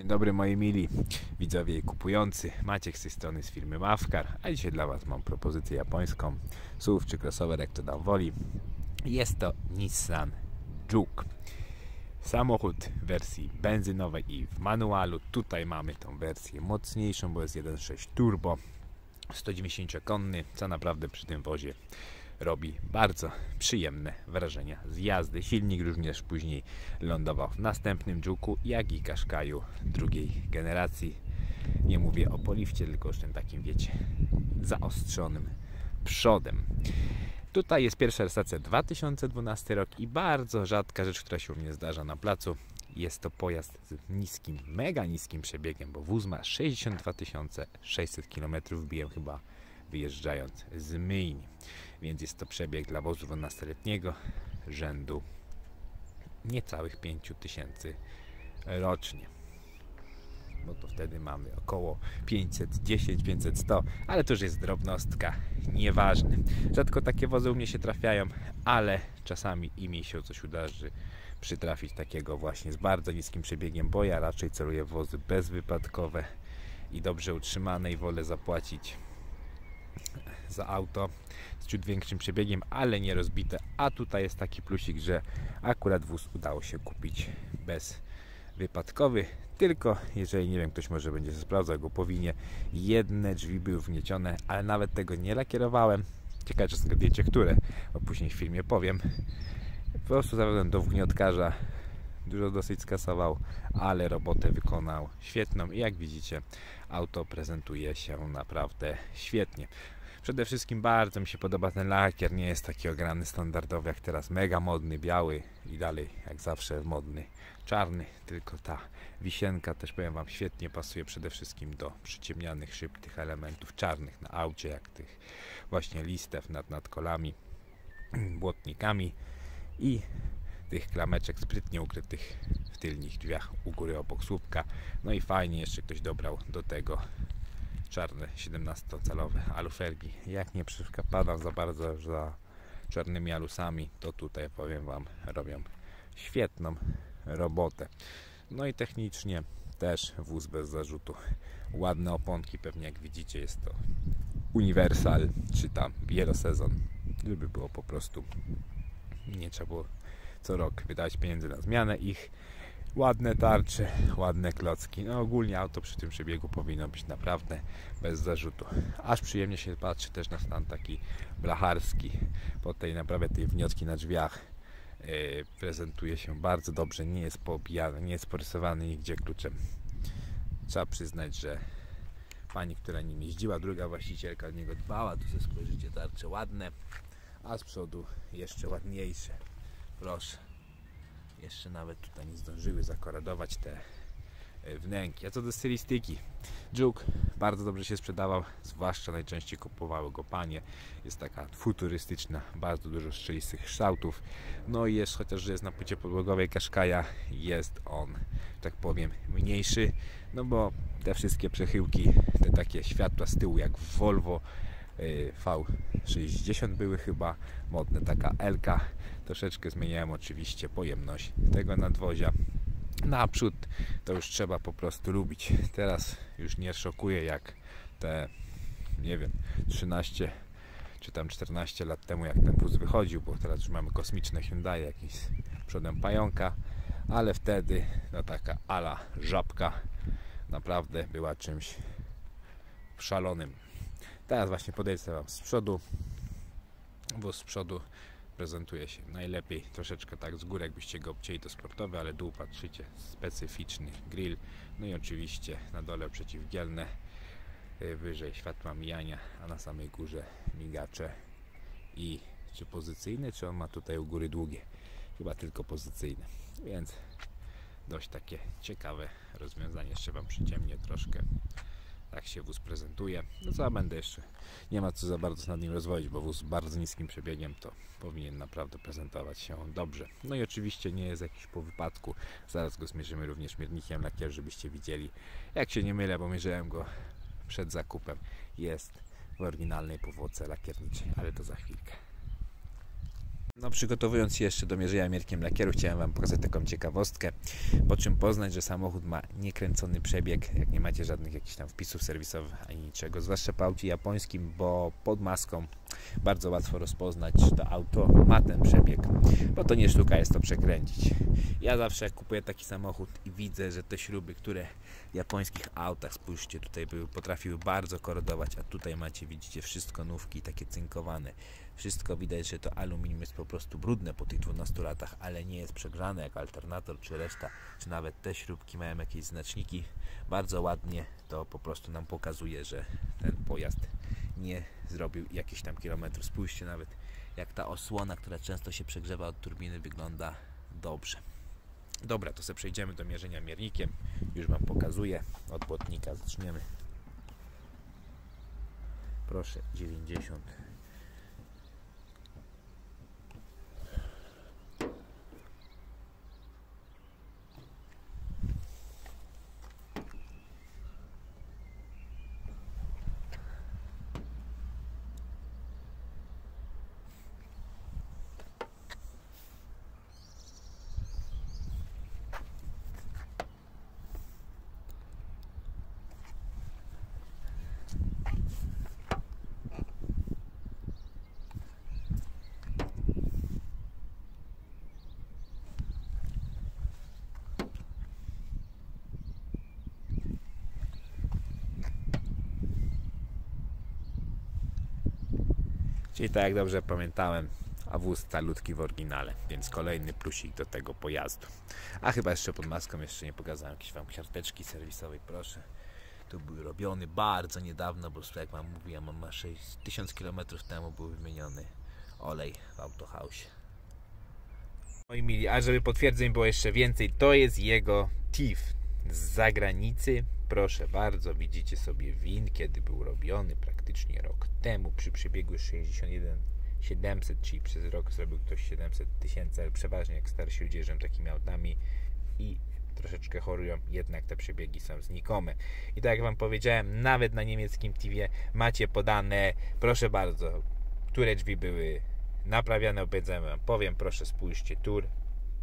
Dzień dobry moi mili widzowie i kupujący. Maciek z tej strony z firmy Mawkar, a dzisiaj dla Was mam propozycję japońską. SUV czy crossover, jak to dam woli. Jest to Nissan Juke. Samochód w wersji benzynowej i w manualu. Tutaj mamy tą wersję mocniejszą, bo jest 1.6 turbo. 190-konny, co naprawdę przy tym wozie robi bardzo przyjemne wrażenia z jazdy. Silnik również później lądował w następnym Juku, jak i Kaszkaju drugiej generacji. Nie mówię o polifcie, tylko już tym takim, wiecie, zaostrzonym przodem. Tutaj jest pierwsza rejestracja 2012 rok i bardzo rzadka rzecz, która się u mnie zdarza na placu. Jest to pojazd z niskim, mega niskim przebiegiem, bo wóz ma 62 600 km, wbiłem chyba wyjeżdżając z myjni. Więc jest to przebieg dla wozu 12-letniego rzędu niecałych 5000 rocznie. Bo to wtedy mamy około 510, 500, ale to już jest drobnostka, nieważne. Rzadko takie wozy u mnie się trafiają, ale czasami i mi się coś udarzy przytrafić takiego właśnie z bardzo niskim przebiegiem, bo ja raczej celuję wozy bezwypadkowe i dobrze utrzymane i wolę zapłacić za auto z ciut większym przebiegiem, ale nie rozbite. A tutaj jest taki plusik, że akurat wóz udało się kupić bez wypadkowy. Tylko jeżeli nie wiem, ktoś może będzie sprawdzał go powinie, jedne drzwi były wgniecione, ale nawet tego nie lakierowałem. Ciekawe, czy zgadniecie, które, bo później w filmie powiem. Po prostu zawiodłem do wgniotkarza, dużo dosyć skasował, ale robotę wykonał świetną i jak widzicie auto prezentuje się naprawdę świetnie. Przede wszystkim bardzo mi się podoba ten lakier, nie jest taki ograny standardowy jak teraz, mega modny, biały i dalej jak zawsze modny, czarny, tylko ta wisienka też powiem Wam świetnie pasuje przede wszystkim do przyciemnianych szyb tych elementów czarnych na aucie, jak tych właśnie listew nad, nad kolami, błotnikami i tych klameczek sprytnie ukrytych w tylnych drzwiach u góry obok słupka. No i fajnie jeszcze ktoś dobrał do tego czarne 17-calowe alufelgi. Jak nie przeszkadzam za bardzo za czarnymi alusami, to tutaj powiem Wam robią świetną robotę. No i technicznie też wóz bez zarzutu. Ładne oponki, pewnie jak widzicie jest to Universal czy tam wielosezon, żeby było po prostu nie trzeba było co rok wydać pieniędzy na zmianę ich. Ładne tarcze, ładne klocki. No ogólnie auto przy tym przebiegu powinno być naprawdę bez zarzutu. Aż przyjemnie się patrzy też na stan taki blacharski. Po tej naprawie tej wniotki na drzwiach yy, prezentuje się bardzo dobrze. Nie jest poobijany, nie jest porysowany nigdzie kluczem. Trzeba przyznać, że pani, która nim jeździła, druga właścicielka od niego dbała. Tu sobie spojrzycie, tarcze ładne, a z przodu jeszcze ładniejsze. Proszę. Jeszcze nawet tutaj nie zdążyły zakoradować te e, wnęki. A co do stylistyki, Juke bardzo dobrze się sprzedawał, zwłaszcza najczęściej kupowały go panie. Jest taka futurystyczna, bardzo dużo szczelistych kształtów. No i jest, chociaż jest na płycie podłogowej Kaszkaja, jest on, tak powiem, mniejszy, no bo te wszystkie przechyłki, te takie światła z tyłu jak w Volvo V60 były chyba modne, taka Elka Troszeczkę zmieniałem oczywiście pojemność tego nadwozia. Naprzód to już trzeba po prostu lubić. Teraz już nie szokuje jak te, nie wiem, 13 czy tam 14 lat temu jak ten wóz wychodził, bo teraz już mamy kosmiczne Hyundai, jakiś przodem pająka, ale wtedy no taka ala żabka naprawdę była czymś szalonym. Teraz właśnie podejdę Wam z przodu, wóz z przodu prezentuje się najlepiej. Troszeczkę tak z góry, jakbyście go obcięli to sportowy, ale dół patrzycie, specyficzny grill, no i oczywiście na dole przeciwgielne, y, wyżej światła mijania, a na samej górze migacze. I czy pozycyjny, czy on ma tutaj u góry długie? Chyba tylko pozycyjne, więc dość takie ciekawe rozwiązanie. Jeszcze Wam przyciemnię troszkę tak się wóz prezentuje. No co będę jeszcze, nie ma co za bardzo nad nim rozwoić, bo wóz z bardzo niskim przebiegiem to powinien naprawdę prezentować się dobrze. No i oczywiście nie jest jakiś po wypadku. Zaraz go zmierzymy również miernikiem lakier, żebyście widzieli. Jak się nie mylę, bo mierzyłem go przed zakupem. Jest w oryginalnej powłoce lakierniczej, ale to za chwilkę. No, przygotowując się jeszcze do mierzenia mierkiem lakieru, chciałem Wam pokazać taką ciekawostkę, po czym poznać, że samochód ma niekręcony przebieg, jak nie macie żadnych jakichś tam wpisów serwisowych ani niczego, zwłaszcza po aucie japońskim, bo pod maską bardzo łatwo rozpoznać, czy to auto ma ten przebieg, bo to nie sztuka jest to przekręcić. Ja zawsze jak kupuję taki samochód i widzę, że te śruby, które w japońskich autach, spójrzcie, tutaj były, potrafiły bardzo korodować, a tutaj macie, widzicie, wszystko nówki, takie cynkowane. Wszystko widać, że to aluminium jest po prostu brudne po tych 12 latach, ale nie jest przegrzane jak alternator czy reszta, czy nawet te śrubki mają jakieś znaczniki. Bardzo ładnie to po prostu nam pokazuje, że ten pojazd nie zrobił jakichś tam kilometrów. Spójrzcie nawet jak ta osłona, która często się przegrzewa od turbiny wygląda dobrze. Dobra, to sobie przejdziemy do mierzenia miernikiem. Już Wam pokazuję. Od błotnika zaczniemy. Proszę, 90 Czyli tak jak dobrze pamiętałem, a wóz calutki w oryginale, więc kolejny plusik do tego pojazdu. A chyba jeszcze pod maską jeszcze nie pokazałem jakieś wam karteczki serwisowej, proszę. Tu był robiony bardzo niedawno, bo jak wam mówiłem, ma 6000 km temu był wymieniony olej w Autohausie. Moi mili, a żeby potwierdzeń było jeszcze więcej, to jest jego TIF z zagranicy. Proszę bardzo, widzicie sobie win, kiedy był robiony praktycznie rok temu przy przebiegu 61 700, czyli przez rok zrobił ktoś 700 tysięcy, ale przeważnie jak starsi ludzie jeżdżą takimi autami i troszeczkę chorują, jednak te przebiegi są znikome. I tak jak Wam powiedziałem, nawet na niemieckim TV macie podane, proszę bardzo, które drzwi były naprawiane, opowiedzałem Wam, powiem, proszę spójrzcie, tur,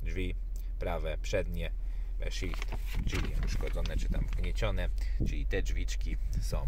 drzwi prawe, przednie, shift, czyli uszkodzone czy tam wgniecione, czyli te drzwiczki są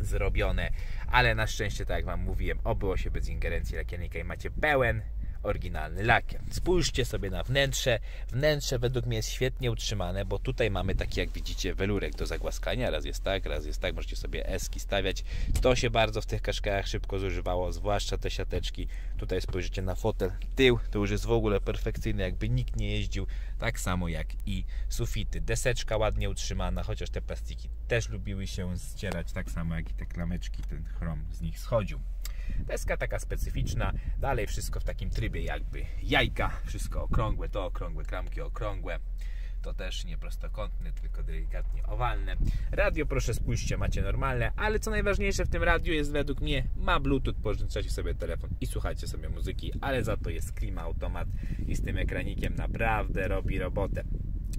zrobione, ale na szczęście, tak jak Wam mówiłem, obyło się bez ingerencji lakiernika i macie pełen oryginalny lakier. Spójrzcie sobie na wnętrze. Wnętrze według mnie jest świetnie utrzymane, bo tutaj mamy taki, jak widzicie, welurek do zagłaskania. Raz jest tak, raz jest tak. Możecie sobie eski stawiać. To się bardzo w tych kaszkach szybko zużywało, zwłaszcza te siateczki. Tutaj spojrzycie na fotel. Tył to już jest w ogóle perfekcyjny, jakby nikt nie jeździł. Tak samo jak i sufity. Deseczka ładnie utrzymana, chociaż te plastiki też lubiły się ścierać, tak samo jak i te klameczki. Ten chrom z nich schodził. Deska taka specyficzna, dalej wszystko w takim trybie jakby jajka, wszystko okrągłe, to okrągłe, klamki okrągłe. To też nie prostokątne, tylko delikatnie owalne. Radio, proszę spójrzcie, macie normalne, ale co najważniejsze w tym radiu jest według mnie, ma bluetooth, podłączacie sobie telefon i słuchacie sobie muzyki, ale za to jest klima automat i z tym ekranikiem naprawdę robi robotę.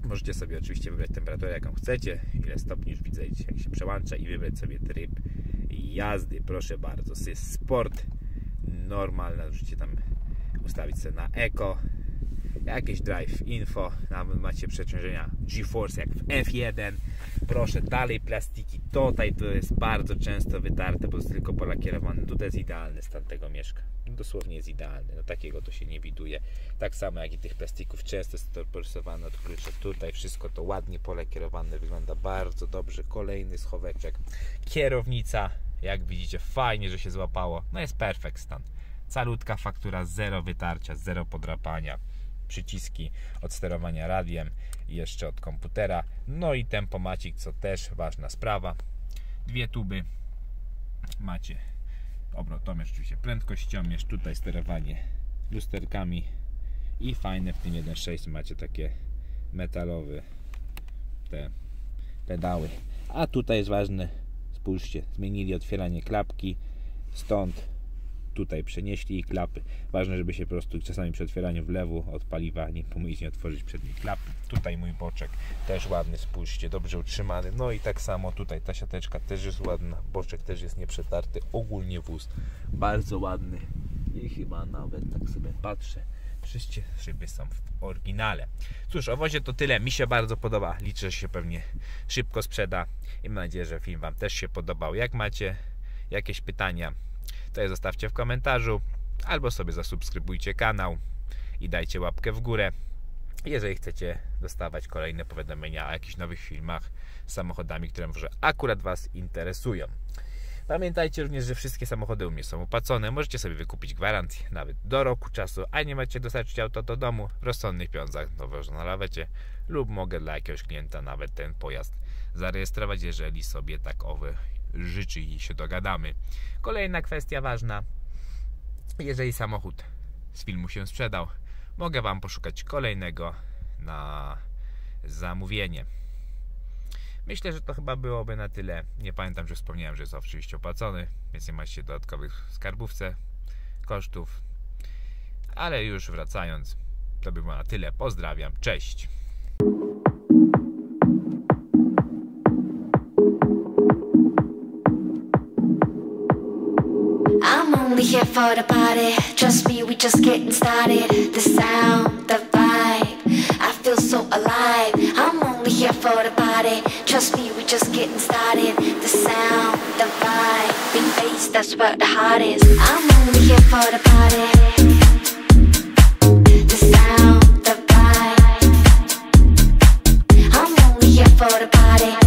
Możecie sobie oczywiście wybrać temperaturę jaką chcecie, ile stopni już widzę jak się przełącza i wybrać sobie tryb jazdy, proszę bardzo. Jest sport normalny, możecie tam ustawić sobie na Eco, jakieś drive info, nawet macie przeciążenia GeForce jak w F1. Proszę, dalej plastiki. Tutaj to jest bardzo często wytarte, bo jest tylko polakierowane. Tutaj jest idealny stan tego mieszka. Dosłownie jest idealny. No takiego to się nie widuje. Tak samo jak i tych plastików często jest to od. Tutaj wszystko to ładnie polakierowane. Wygląda bardzo dobrze. Kolejny schoweczek. Kierownica jak widzicie, fajnie, że się złapało. No jest perfekt stan. Calutka faktura, zero wytarcia, zero podrapania. Przyciski od sterowania radiem i jeszcze od komputera. No i tempomacik, co też ważna sprawa. Dwie tuby macie obrotomierz, oczywiście prędkościomierz, tutaj sterowanie lusterkami i fajne w tym 1.6 macie takie metalowe te pedały. A tutaj jest ważny Spójrzcie, zmienili otwieranie klapki, stąd tutaj przenieśli klapy. Ważne, żeby się po prostu czasami przy otwieraniu wlewu od paliwa nie pomylić, nie otworzyć przedniej klapy. Tutaj mój boczek też ładny, spójrzcie, dobrze utrzymany. No i tak samo tutaj ta siateczka też jest ładna, boczek też jest nieprzetarty. Ogólnie wóz bardzo ładny, I chyba nawet tak sobie patrzę. Wszystkie szyby są w oryginale. Cóż, o wozie to tyle. Mi się bardzo podoba. Liczę, że się pewnie szybko sprzeda. I mam nadzieję, że film Wam też się podobał. Jak macie jakieś pytania, to je zostawcie w komentarzu. Albo sobie zasubskrybujcie kanał i dajcie łapkę w górę. Jeżeli chcecie dostawać kolejne powiadomienia o jakichś nowych filmach z samochodami, które może akurat Was interesują. Pamiętajcie również, że wszystkie samochody u mnie są opłacone. Możecie sobie wykupić gwarancję nawet do roku czasu, a nie macie dostarczyć auto do domu w rozsądnych pieniądzach nowo na lawecie lub mogę dla jakiegoś klienta nawet ten pojazd zarejestrować, jeżeli sobie tak owy życzy i się dogadamy. Kolejna kwestia ważna. Jeżeli samochód z filmu się sprzedał, mogę Wam poszukać kolejnego na zamówienie. Myślę, że to chyba byłoby na tyle. Nie pamiętam, że wspomniałem, że jest oczywiście opłacony, więc nie macie dodatkowych skarbówce kosztów. Ale już wracając, to by było na tyle. Pozdrawiam, cześć. here for the party. Trust me, we just getting started. The sound, the vibe, I feel so alive. I'm only here for the party. Trust me, we just getting started. The sound, the vibe, big bass, that's what the heart is. I'm only here for the party. The sound, the vibe. I'm only here for the party.